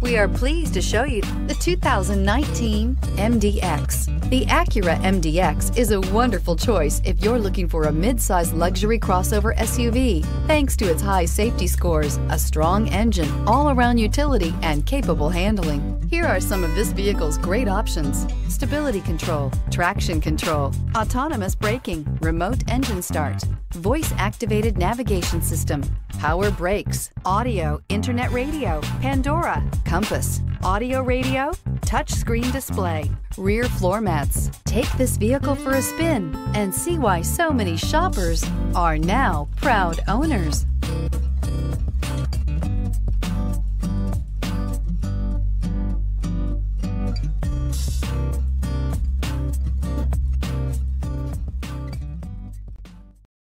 We are pleased to show you the 2019 MDX. The Acura MDX is a wonderful choice if you're looking for a mid-size luxury crossover SUV. Thanks to its high safety scores, a strong engine, all-around utility, and capable handling. Here are some of this vehicle's great options. Stability control, traction control, autonomous braking, remote engine start, voice activated navigation system, power brakes, audio, internet radio, Pandora, compass, audio radio, touchscreen display, rear floor mats. Take this vehicle for a spin and see why so many shoppers are now proud owners.